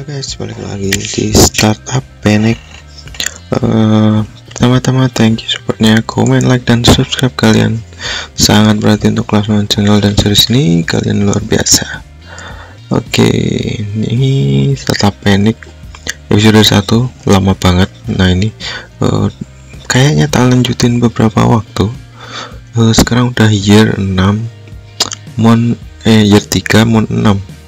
Halo guys, balik lagi di Startup Panic. Uh, Pertama-tama thank you supportnya, komen, like, dan subscribe kalian sangat berarti untuk kelas channel dan series ini kalian luar biasa. Oke, ini Startup Panic episode 1 lama banget. Nah ini uh, kayaknya tak lanjutin beberapa waktu. Uh, sekarang udah year 6 mon eh year 3 mon 6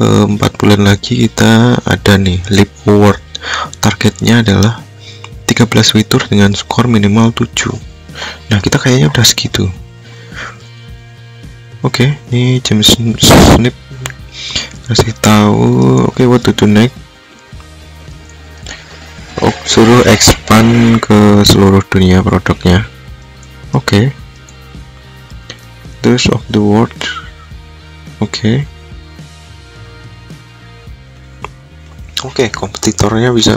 empat bulan lagi kita ada nih leap award targetnya adalah 13 fitur dengan skor minimal 7 nah kita kayaknya udah segitu. Oke okay, ini James Snip kasih tahu. Oke okay, what to do next? Oh, suruh expand ke seluruh dunia produknya. Oke. Okay. Those of the world. Oke. okay. Oke okay, kompetitornya bisa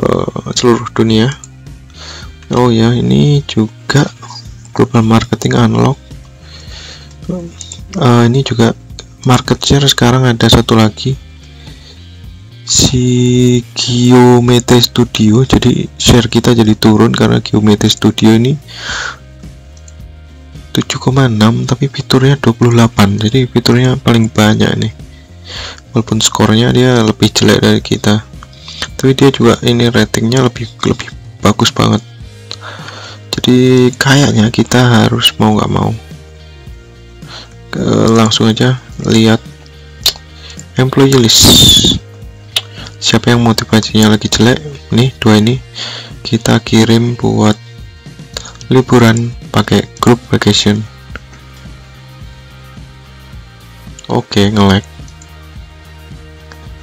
uh, seluruh dunia. Oh ya ini juga global marketing unlock uh, ini juga market share sekarang ada satu lagi. Si Geomete Studio jadi share kita jadi turun karena Geomete Studio ini 7,6 tapi fiturnya 28 jadi fiturnya paling banyak nih walaupun skornya dia lebih jelek dari kita. Tapi dia juga ini ratingnya lebih lebih bagus banget. Jadi kayaknya kita harus mau nggak mau ke, langsung aja lihat employee list. Siapa yang motivasinya lagi jelek? Nih dua ini kita kirim buat liburan pakai group vacation. Oke okay, nge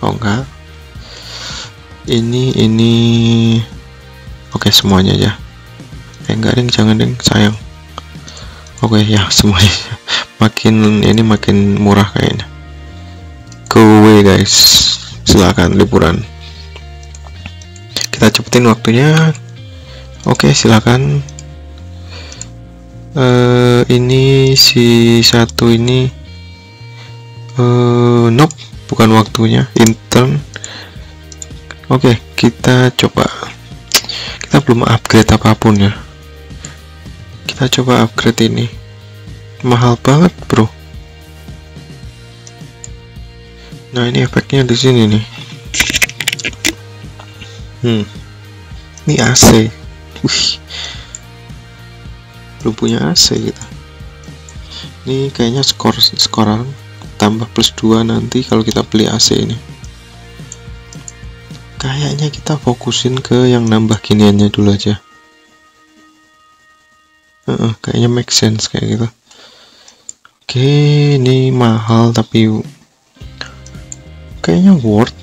oh enggak. Ini ini. Oke semuanya aja. Eh enggak ding. Jangan ding. Sayang. Oke ya semuanya. Makin ini makin murah kayaknya. Go away guys. Silakan liburan. Kita cepetin waktunya. Oke okay, silakan. Uh, ini si satu ini. Uh, nope bukan waktunya intern. Oke okay, kita coba. Kita belum upgrade apa pun ya. Kita coba upgrade ini. Mahal banget bro. Nah ini efeknya di sini nih. Hmm. Ini AC wih. Belum punya AC kita. Ini kayaknya skor skoran tambah plus 2 nanti kalau kita beli AC ini. Kayaknya kita fokusin ke yang nambah giniannya dulu aja. Uh -uh, kayaknya make sense kayak gitu. Oke ini mahal tapi kayaknya worth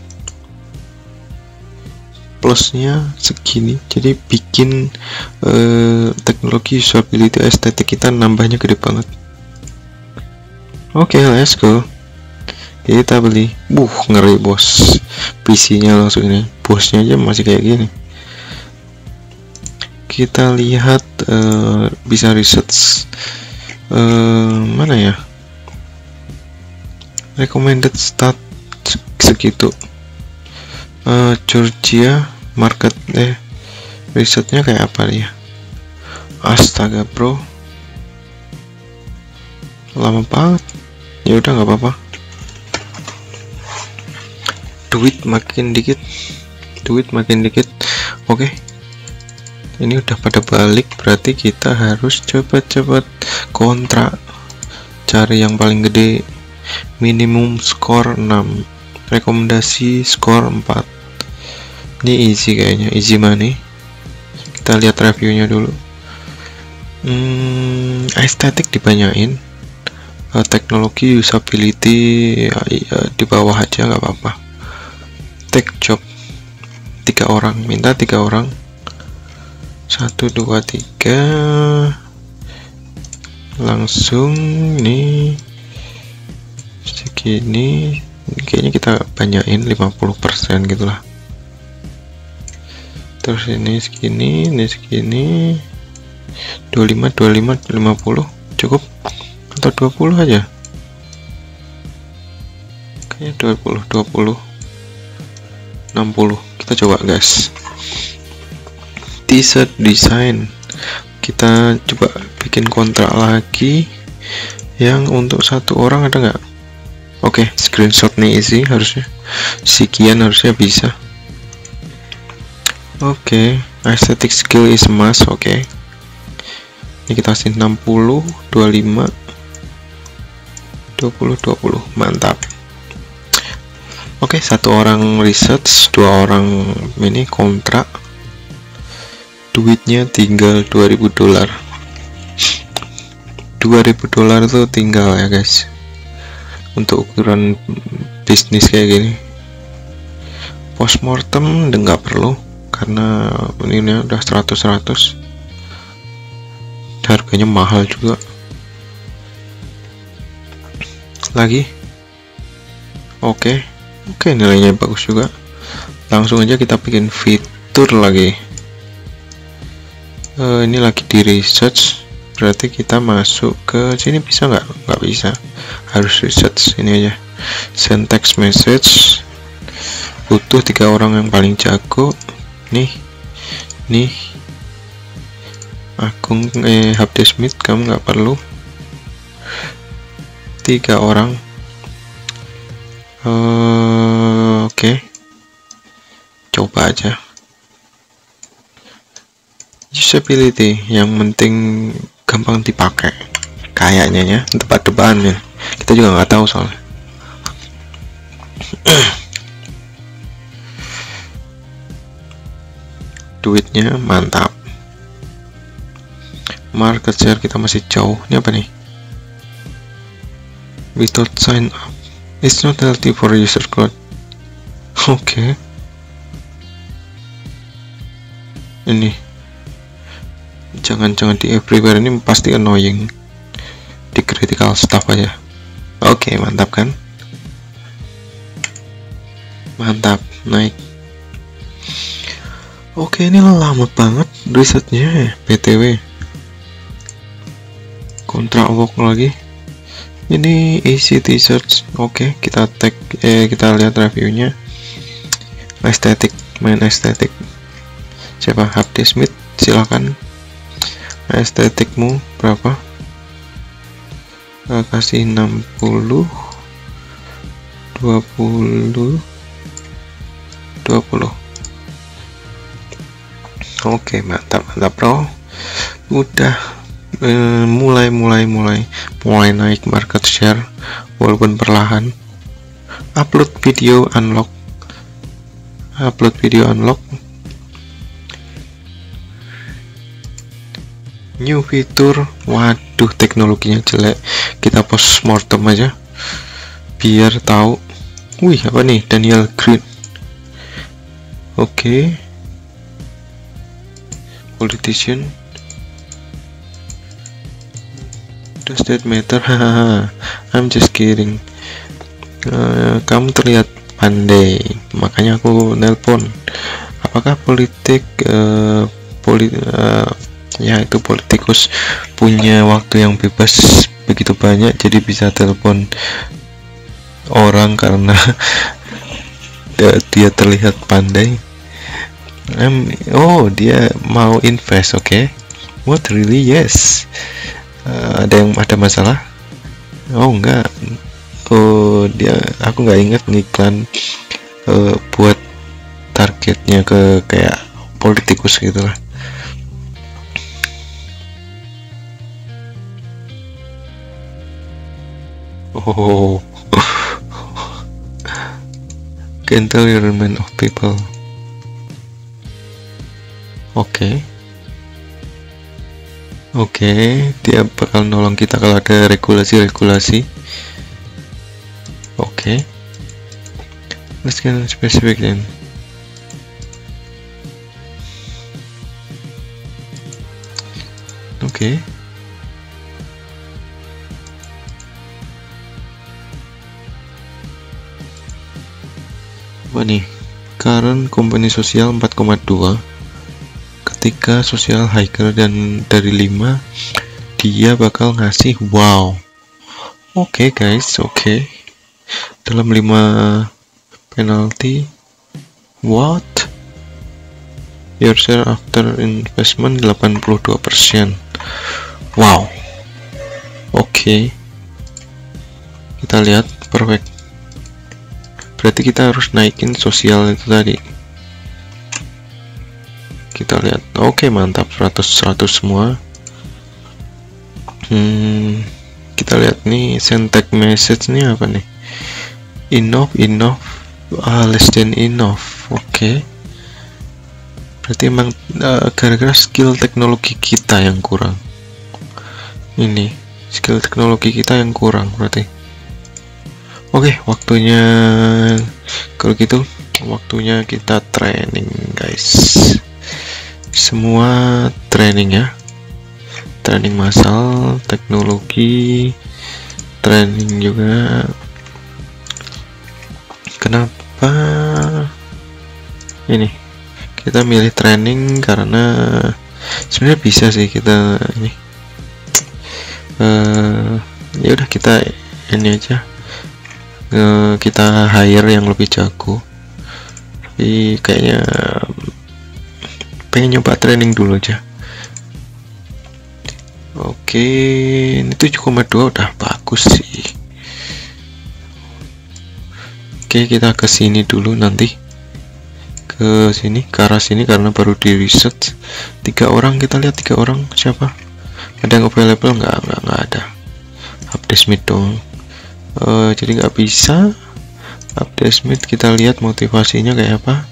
plusnya segini. Jadi bikin uh, teknologi usability estetik kita nambahnya gede banget Oke, okay, let's go. Kita beli. Buh, ngeri bos. PC-nya langsung ini. Bosnya aja masih kayak gini. Kita lihat uh, bisa research uh, mana ya? Recommended stat segitu. Uh, Georgia market eh risetnya kayak apa ya? Astaga, bro. Lama banget ya udah nggak apa-apa. Duit makin dikit. Duit makin dikit. Oke. Okay. ini udah pada balik berarti kita harus cepat-cepat kontrak. Cari yang paling gede. Minimum skor 6 rekomendasi skor 4 ini easy kayaknya. Easy money. Kita lihat reviewnya dulu. Hmm, estetik dibanyain uh, teknologi usability ya, di bawah aja nggak apa-apa. Take job. Tiga orang. Minta tiga orang. Satu dua tiga. Langsung nih. Segini. Kayaknya kita banyakin 50% gitulah terus ini segini ini segini. 25 25 50 cukup atau 20 aja? Kayaknya 20 20 kita coba guys. T-shirt design. Kita coba bikin kontrak lagi yang untuk satu orang ada nggak? Oke okay, screenshot nih isi harusnya sekian harusnya bisa. Oke okay, aesthetic skill is must oke. Okay. ini kita kasih 60 25 20 20 mantap. Oke satu orang research dua orang ini kontrak. Duitnya tinggal 2000 dolar. 2000 dolar tuh tinggal ya guys. Untuk ukuran bisnis kayak gini. Postmortem nggak perlu karena ini udah 100 100 harganya mahal juga lagi? Oke. Oke nilainya bagus juga. Langsung aja kita bikin fitur lagi. Uh, ini lagi di research. Berarti kita masuk ke sini bisa nggak? Nggak bisa. Harus research ini aja. Send text message. Butuh tiga orang yang paling jago. Nih. Nih. Agung eh Smith kamu nggak perlu tiga orang. Uh, oke. Okay. coba aja. Usability yang penting gampang dipakai. Kayaknya ya tebak-tebakan ya kita juga nggak tahu soalnya. Duitnya mantap. Market share kita masih jauh. Ini apa nih without sign up. It's not healthy for user code. Okay. ini. Jangan-jangan di everywhere ini pasti annoying. Di critical stuff aja. Oke okay, mantap kan? Mantap naik. Oke ini lama banget risetnya btw kontrak work lagi ini easy t-shirt. Oke okay, kita tag eh kita lihat reviewnya. Estetik main estetik siapa? Habdi Smith silahkan estetikmu berapa? Nah, kasih 60 20 20 oke mantap mantap bro. Udah eh, mulai mulai mulai mulai naik market share walaupun perlahan. Upload video unlock. Upload video unlock. New fitur waduh teknologinya jelek. Kita post mortem aja. Biar tahu. Wih apa nih? Daniel Green. Oke. Okay. politician does that matter? I'm just kidding. Uh, kamu terlihat pandai makanya aku nelpon. Apakah politik uh, poli, uh, ya itu politikus punya waktu yang bebas begitu banyak jadi bisa telepon orang karena dia terlihat pandai? Um, oh dia mau invest oke okay? what really? Yes uh, ada yang ada masalah oh enggak oh dia aku nggak ingat ngiklan uh, buat targetnya ke kayak politikus gitulah Oh. Can tell your mind of people. Oke. Okay. Oke, okay, dia bakal nolong kita kalau ada regulasi-regulasi. Oke. Okay. Let's get specific then. Oke. Okay. apa nih current company sosial 4,2 ketika sosial hiker dan dari 5 dia bakal ngasih wow. Oke okay, guys oke. Okay. dalam 5 penalti what? Your share after investment 82% wow. Oke. Okay. kita lihat perfect. Berarti kita harus naikin sosial itu tadi kita lihat. Oke okay, mantap. 100 100 semua. Hmm, kita lihat nih send tag message nih apa nih? Enough enough. Uh, less than enough. Oke. Okay. berarti emang uh, gara-gara uh, skill teknologi kita yang kurang. Ini skill teknologi kita yang kurang berarti. Oke okay, waktunya kalau gitu waktunya kita training guys semua training ya. Training massal teknologi training juga. Kenapa ini? Kita milih training karena sebenarnya bisa sih kita ini. Uh, ya udah kita ini aja. Uh, kita hire yang lebih jago. Tapi kayaknya pengen nyoba training dulu aja. Oke ini 7,2 udah bagus sih. Oke kita ke sini dulu nanti. Ke sini ke arah sini karena baru di research. Tiga orang kita lihat tiga orang. Siapa? Ada yang available nggak? Nggak nggak ada. Update smith dong. Uh, jadi nggak bisa update smith. Kita lihat motivasinya kayak apa.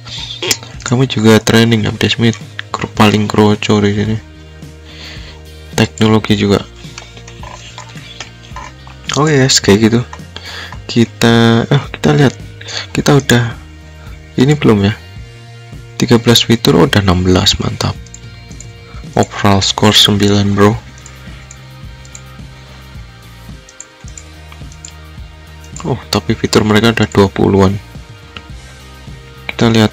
Kamu juga training update smith paling kroco di sini. Teknologi juga. Oke okay guys kayak gitu. Kita oh kita lihat. Kita udah ini belum ya? 13 fitur oh, udah 16 mantap. Overall score 9 bro. Oh tapi fitur mereka udah 20an kita lihat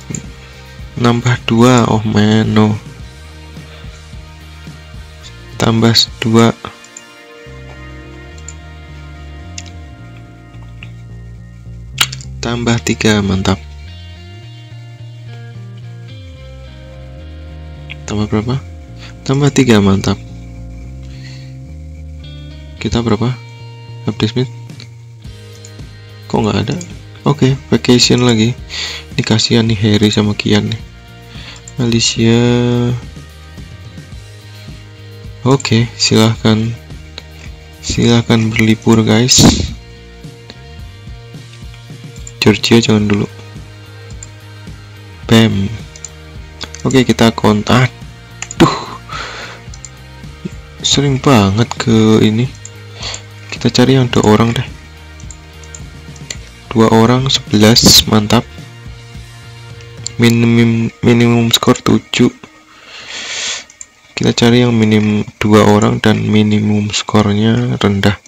nambah dua oh meno tambah dua. Tambah tiga mantap. Tambah berapa? Tambah tiga mantap. Kita berapa? Update smith kok nggak ada? Oke okay, vacation lagi. Ini kasihan nih Harry sama Kian nih Alicia. Oke silahkan. Silahkan berlibur guys. Georgia jangan dulu. Bam. Oke kita kontak. Duh Sering banget ke ini. Kita cari yang dua orang deh. Dua orang 11 mantap minimum minimum skor 7 kita cari yang minim dua orang dan minimum skornya rendah.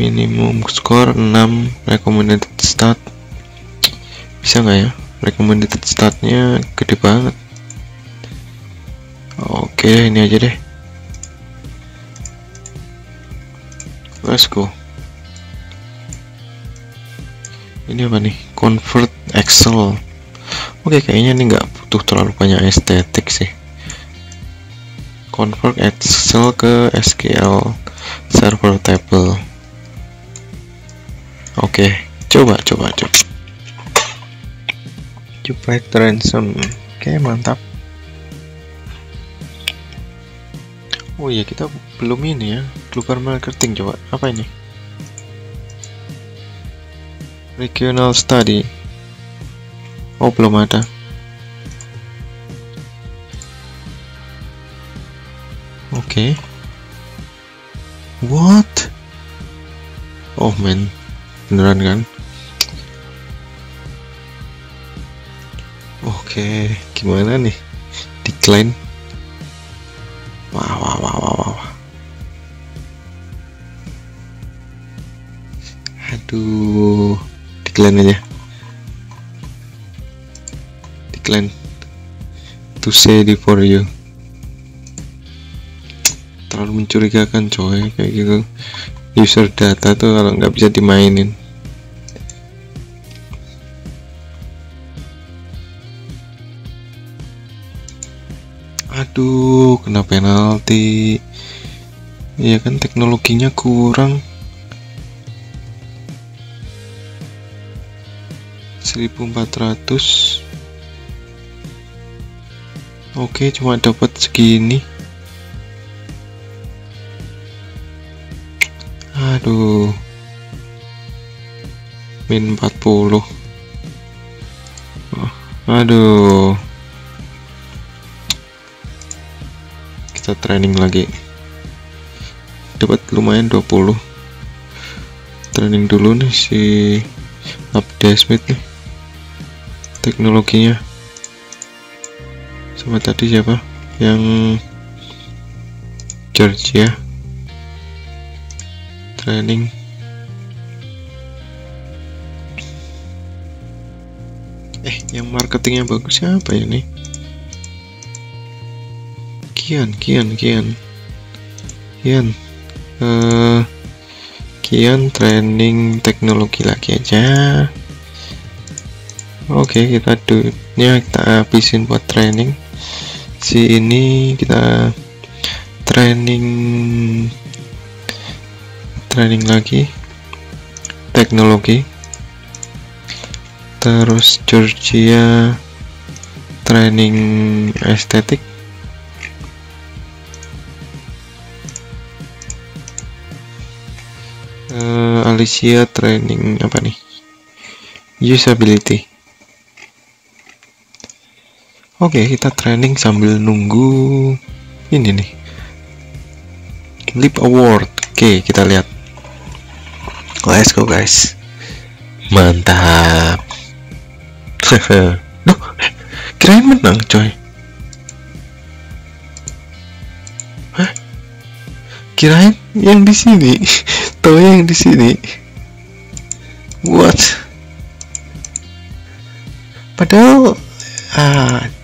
Minimum skor 6 recommended stat. Bisa nggak ya? Recommended statnya gede banget. Oke ini aja deh. Let's go. Ini apa nih? Convert Excel Oke kayaknya ini nggak butuh terlalu banyak estetik sih. Convert Excel ke SQL server table. Oke coba coba coba. Coba ransom. Oke mantap. Oh iya kita belum ini ya. Global marketing coba. Apa ini? Regional study Oh belum ada. Oke. Okay. What? Oh man. Beneran kan? Oke okay. Gimana nih? Decline. Wah wah wah wah wah Aduh. Decline aja Scotland to say it for you. Terlalu mencurigakan coy kayak gitu. User data tuh kalau nggak bisa dimainin. Aduh kena penalti. Iya kan teknologinya kurang. 1400 Oke cuma dapat segini. Aduh. Min 40 oh, Aduh. Kita training lagi. Dapat lumayan 20 Training dulu nih si update Smith nih teknologinya sama tadi siapa? Yang Georgia. Training. Eh yang marketingnya bagus siapa ya nih Kian Kian Kian. Kian. Uh, Kian training teknologi lagi aja. Oke okay, kita duitnya kita habisin buat training si ini kita training training lagi teknologi. Terus Georgia training estetik. Uh, Alicia training apa nih? Usability Oke, kita training sambil nunggu ini nih. Lip Award. Oke, kita lihat. Let's go, guys. Mantap. Duh, kirain menang, coy. Hah? Kirain yang di sini. Tahu yang di sini. What? Padahal ah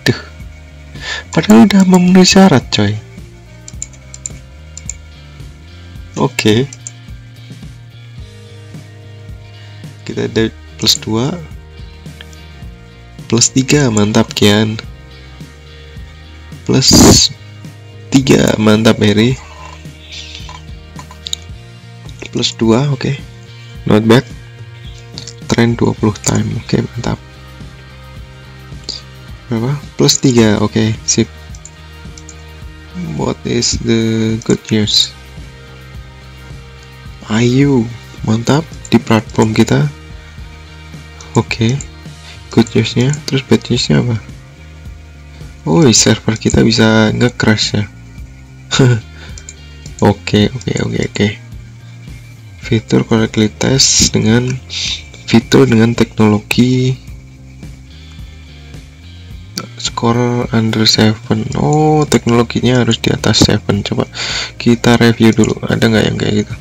Padahal udah memenuhi syarat coy. Oke. Okay. Kita ada plus 2 Plus 3 mantap Kian. Plus 3 mantap Mary. Plus 2 oke. Okay. Not bad. Trend 20 time oke okay, mantap berapa plus 3 oke okay, sip. What is the good news? Ayu mantap di platform kita. Oke okay. good newsnya. Terus bad newsnya apa? Oh server kita bisa nge-crash ya. Oke oke oke oke. Fitur correctly test dengan fitur dengan teknologi score under 7 oh teknologinya harus di atas 7 coba kita review dulu. Ada nggak yang kayak gitu?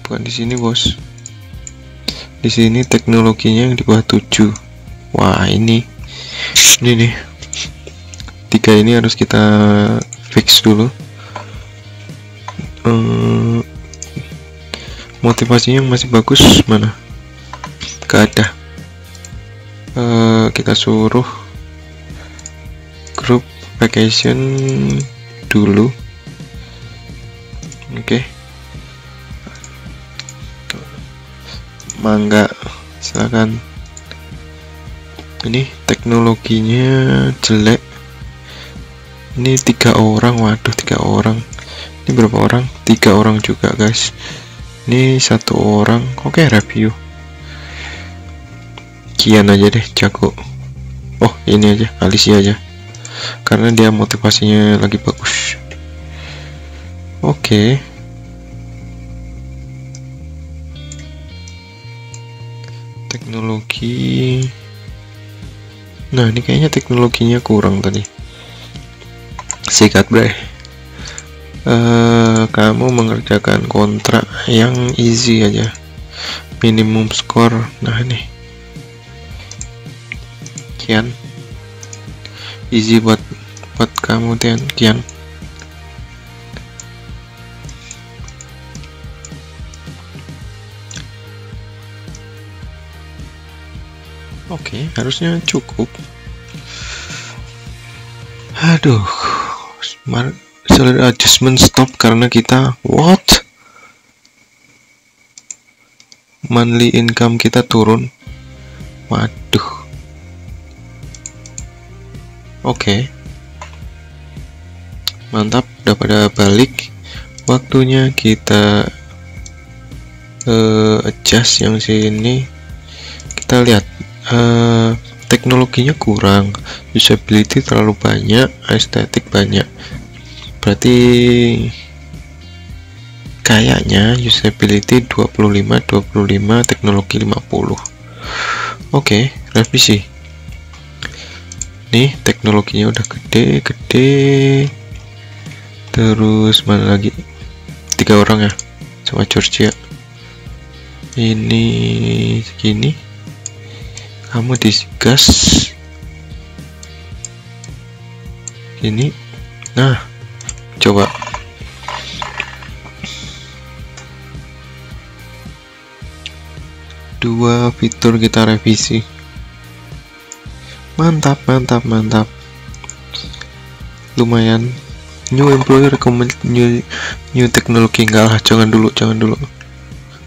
Bukan di sini bos. Di sini teknologinya yang di bawah 7 wah ini. Ini nih. Tiga ini harus kita fix dulu. Hmm, motivasinya masih bagus mana? Gak ada uh, kita suruh grup vacation dulu. Oke. Okay. mangga silakan. Ini teknologinya jelek. Ini tiga orang waduh tiga orang. Ini berapa orang? Tiga orang juga guys. Ini satu orang. Oke okay, review Kian aja deh jago. Oh ini aja Alicia aja. Karena dia motivasinya lagi bagus. Oke. Okay. teknologi. Nah ini kayaknya teknologinya kurang tadi. Sikat bre. Uh, kamu mengerjakan kontrak yang easy aja. Minimum score nah ini Kian easy buat buat kamu Tian. Kian Oke, okay, harusnya cukup. aduh salary adjustment stop karena kita what? Monthly income kita turun. Waduh oke. Okay. mantap udah pada balik. Waktunya kita uh, adjust yang sini. Kita lihat uh, teknologinya kurang usability terlalu banyak estetik banyak. Berarti kayaknya usability 25 25 teknologi 50 oke okay, revisi nih teknologinya udah gede gede. Terus mana lagi? Tiga orang ya sama Georgia. Ini segini. Kamu disgas. Ini. Nah coba. Dua fitur kita revisi mantap mantap mantap. Lumayan. New employer recommend new new teknologi enggak lah. Jangan dulu jangan dulu.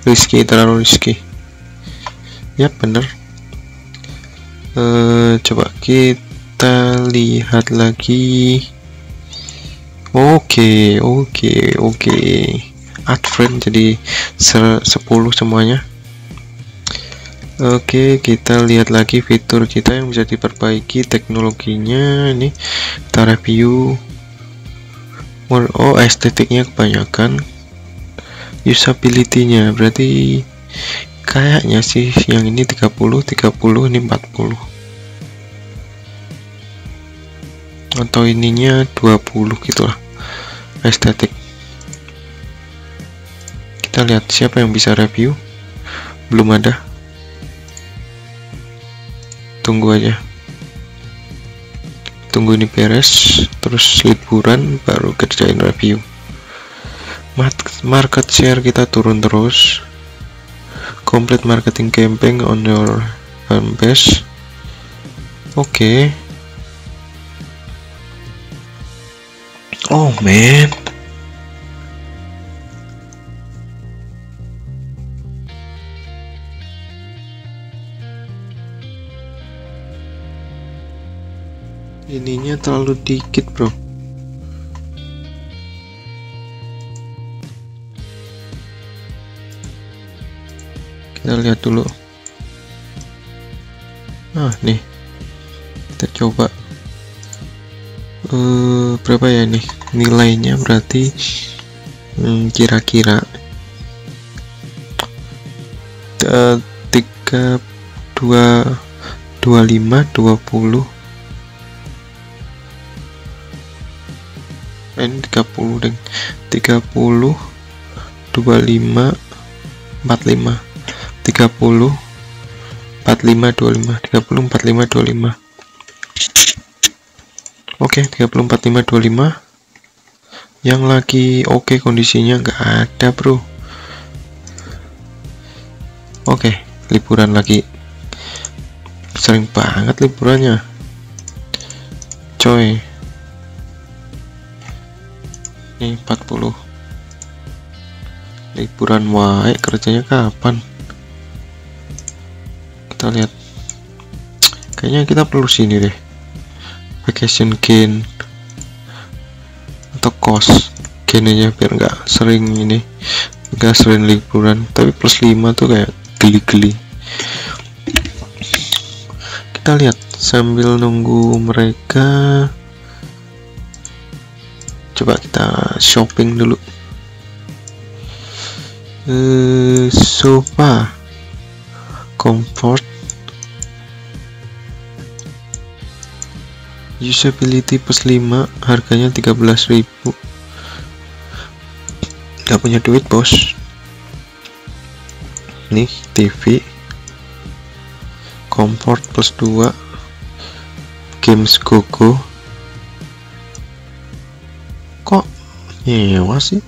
Risky terlalu risky. Ya bener. Uh, coba kita lihat lagi. Oke okay, oke okay, oke. Okay. friend jadi 10 semuanya Oke kita lihat lagi fitur kita yang bisa diperbaiki teknologinya. Ini kita review. Oh estetiknya kebanyakan. Usability-nya berarti kayaknya sih yang ini 30 30 ini 40 atau ininya 20 gitulah estetik. Kita lihat siapa yang bisa review. Belum ada tunggu aja. Tunggu ini beres terus liburan baru kerjain review. Market share kita turun terus. Complete marketing campaign on your base oke. Okay. oh man ininya terlalu dikit bro. Kita lihat dulu. Nah nih. Kita coba. Uh, berapa ya nih nilainya berarti hmm, kira-kira. Hmm, tiga dua dua lima dua puluh ini 30 deng 30 25 45 30 45 25 30 45 25 Oke, okay, 30 45 25 yang lagi oke okay, kondisinya nggak ada, Bro. Oke, okay, liburan lagi. Sering banget liburannya. Coy ini 40 liburan wae kerjanya kapan? Kita lihat. Kayaknya kita perlu sini deh. Vacation gain atau cost gainnya biar nggak sering ini. Nggak sering liburan. Tapi plus 5 tuh kayak geli-geli. Kita lihat sambil nunggu mereka coba kita shopping dulu. Uh, sofa. Comfort. Usability plus 5 harganya 13.000 gak punya duit bos. Nih TV comfort plus 2 games gogo nyewa sih.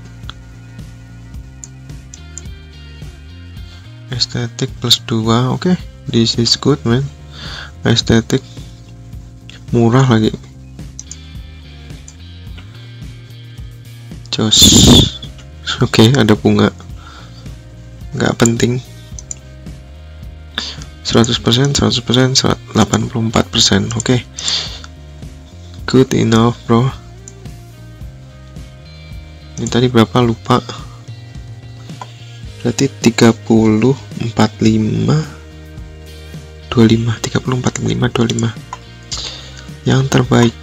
Estetik plus 2 oke. Okay. this is good man. Estetik murah lagi. Jos. Oke okay, ada bunga. Nggak penting. 100% 100% 84% oke. Okay. good enough bro ini tadi berapa lupa berarti 30 45 25 30 45 25 yang terbaik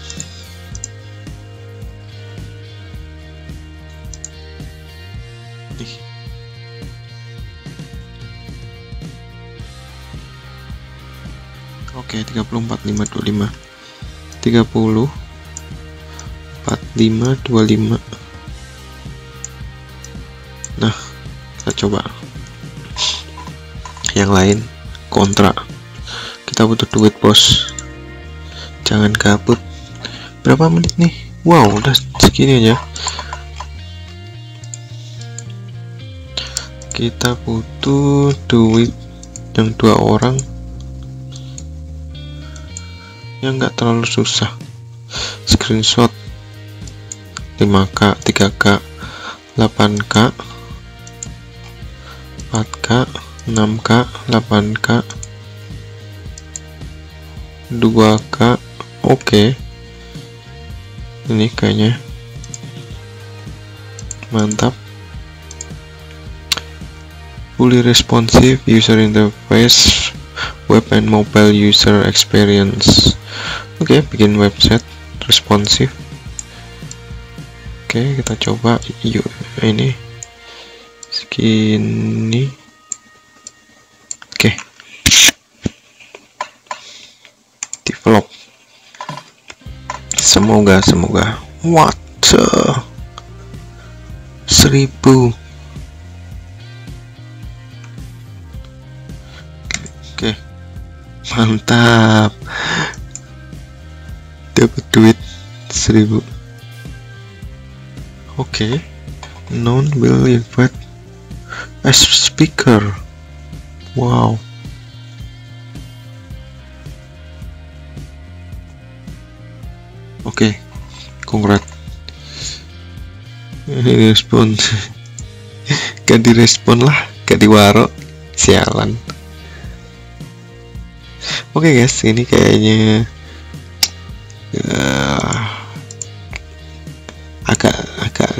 Oke, okay, 34 5 25. 30 45 25. Coba. Yang lain kontra. Kita butuh duit, Bos. Jangan kabut. Berapa menit nih? Wow, udah segini aja. Kita butuh duit yang dua orang yang enggak terlalu susah screenshot 5k 3k 8k 4k 6k 8k 2k oke. Okay. ini kayaknya mantap. Fully responsive user interface web and mobile user experience. Oke okay, bikin website responsif oke okay, kita coba yuk ini segini. Oke. Okay. develop. Semoga semoga. What seribu. Oke. Mantap. Dapat duit seribu. Oke. Okay. non will invite as speaker. Wow. Oke okay. kongrat respon. Gak direspon lah gak diwaro sialan. Oke okay guys ini kayaknya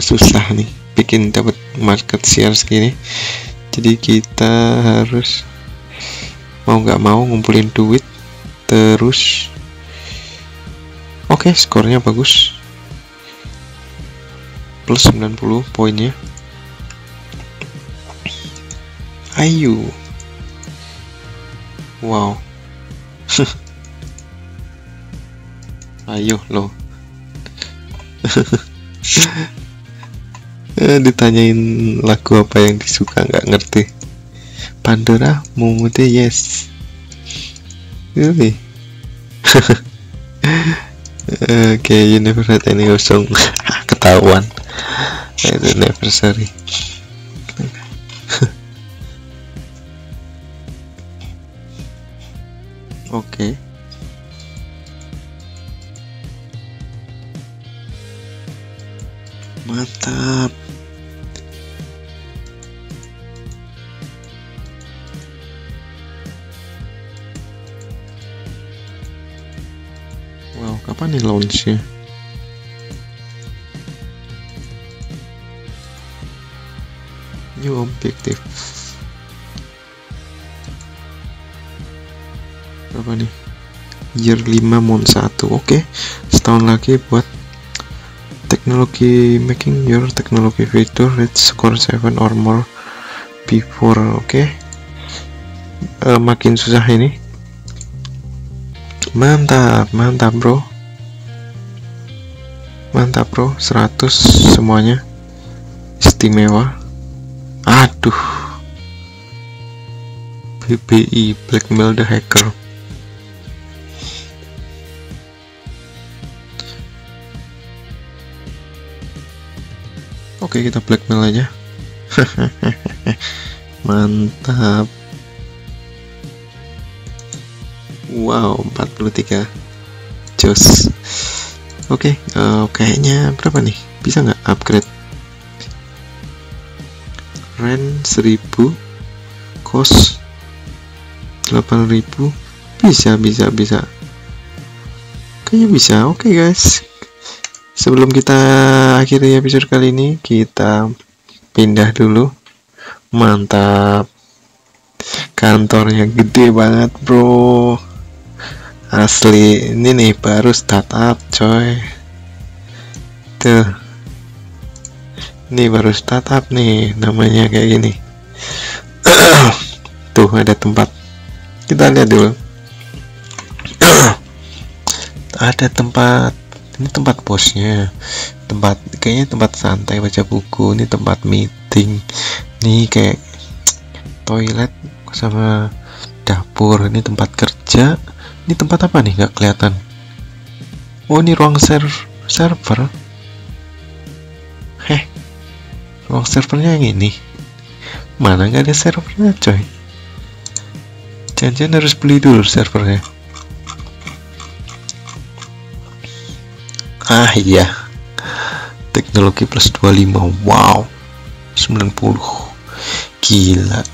susah nih bikin dapat market share segini. Jadi kita harus mau nggak mau ngumpulin duit terus. Oke okay, skornya bagus. Plus 90 poinnya. Ayo wow. Ayo lo eh, ditanyain lagu apa yang disuka nggak ngerti. Pandora Mumude yes. Really oke okay, Universe ini usung ketahuan. Itu anniversary. Oke. Mantap kapan nih launchnya new objective. Berapa nih? Year 5 mon 1 oke setahun lagi buat technology making your technology feature reach score 7 or more before. Oke. Okay? uh, makin susah ini. Mantap mantap bro mantap bro. 100 semuanya. Istimewa. Aduh. BBI blackmail the hacker. Oke kita blackmail aja. Mantap. Wow 43 Jos Oke uh, kayaknya berapa nih? Bisa nggak upgrade? Rent 1000 cost 8000 bisa bisa bisa. Kayaknya bisa. Oke okay, guys. Sebelum kita akhiri episode kali ini kita pindah dulu. Mantap. Kantornya gede banget bro asli ini nih baru startup coy. Tuh. Ini baru startup nih namanya kayak gini. Tuh ada tempat. Kita lihat dulu. Ada tempat. Ini tempat bosnya. Tempat kayaknya tempat santai baca buku. Ini tempat meeting. Nih kayak toilet sama dapur. Ini tempat kerja ini tempat apa nih? Nggak kelihatan. Oh ini ruang server server. Heh. Ruang servernya yang ini. Mana nggak ada servernya coy? Jangan-jangan harus beli dulu servernya. Ah iya. Teknologi plus 25 wow. 90 gila.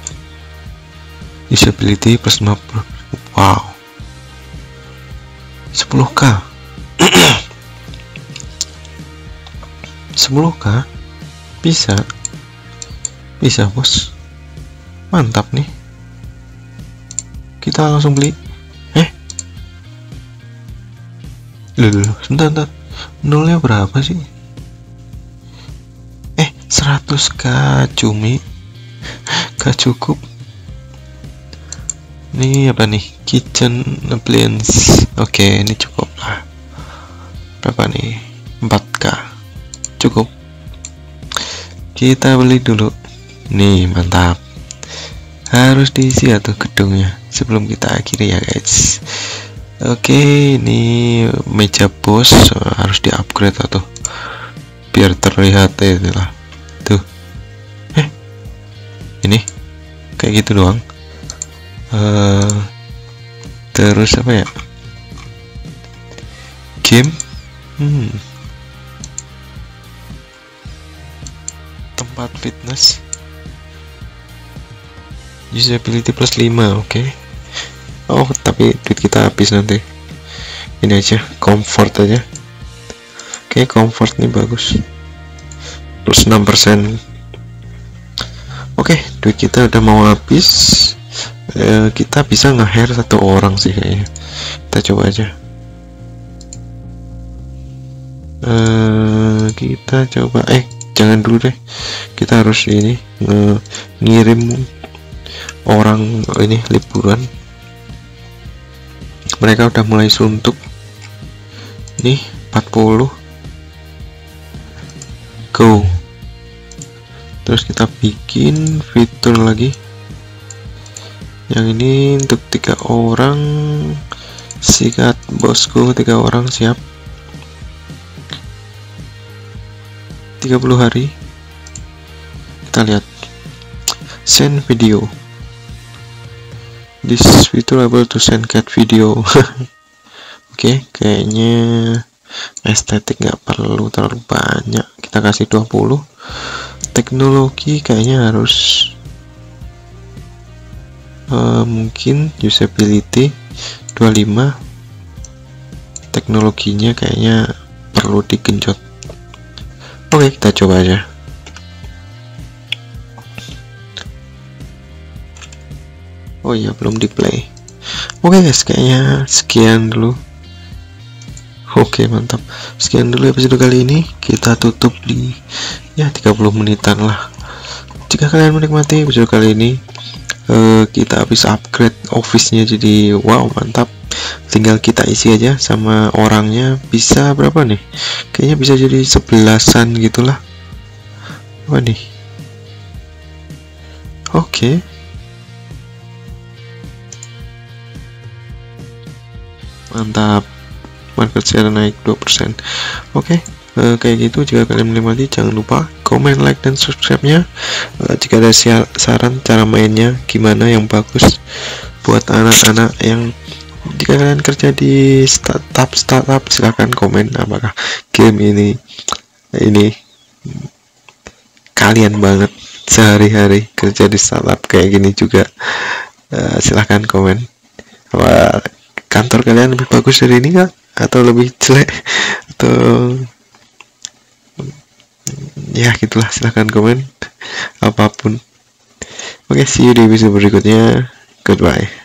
Usability plus 50 wow 10k 10k bisa. Bisa bos. Mantap nih. Kita langsung beli. Eh? Loh, sebentar, sebentar. Nolnya berapa sih? Eh 100k cumi. Gak cukup. Ini apa nih kitchen appliance. Oke okay, ini cukup. Lah berapa nih? 4k cukup. Kita beli dulu. Nih mantap. Harus diisi atau gedungnya sebelum kita akhiri ya guys. Oke ini meja bos harus di upgrade atau biar terlihat ya lah tuh. Eh ini? Kayak gitu doang. Uh, terus apa ya? Game? Hmm. tempat fitness. Usability plus 5 oke. Okay oh tapi duit kita habis nanti. Ini aja comfort aja. Oke okay, comfort nih bagus. Plus 6% oke okay, duit kita udah mau habis e, kita bisa nge satu orang sih kayaknya. Kita coba aja. E, kita coba. Eh jangan dulu deh. Kita harus ini nge ngirim orang ini liburan. Mereka udah mulai suntuk. Nih 40 go. Terus kita bikin fitur lagi yang ini untuk tiga orang. Sikat bosku tiga orang siap. 30 hari. Kita lihat. Send video. This feature able to send cat video. Oke okay, kayaknya estetik nggak perlu terlalu banyak. Kita kasih 20 teknologi kayaknya harus uh, mungkin usability 25 teknologinya kayaknya perlu digenjot. Oke kita coba aja. Oh iya belum di play oke guys kayaknya sekian dulu. Oke mantap. Sekian dulu episode kali ini. Kita tutup di ya 30 menitan lah. Jika kalian menikmati episode kali ini uh, kita habis upgrade office-nya jadi wow mantap. Tinggal kita isi aja sama orangnya. Bisa berapa nih? Kayaknya bisa jadi sebelasan gitulah. Apa nih? Oke. Okay. mantap. Market share naik 2% oke. okay, eh, kayak gitu jika kalian menikmati jangan lupa komen like dan subscribe nya uh, jika ada saran cara mainnya gimana yang bagus buat anak-anak yang jika kalian kerja di startup startup silahkan komen apakah game ini ini kalian banget sehari-hari kerja di startup kayak gini juga. Uh, silahkan komen. Apa kantor kalian lebih bagus dari ini kak atau lebih jelek? Atau ya gitulah. Silahkan komen. Apa pun. Oke see you di video berikutnya. Goodbye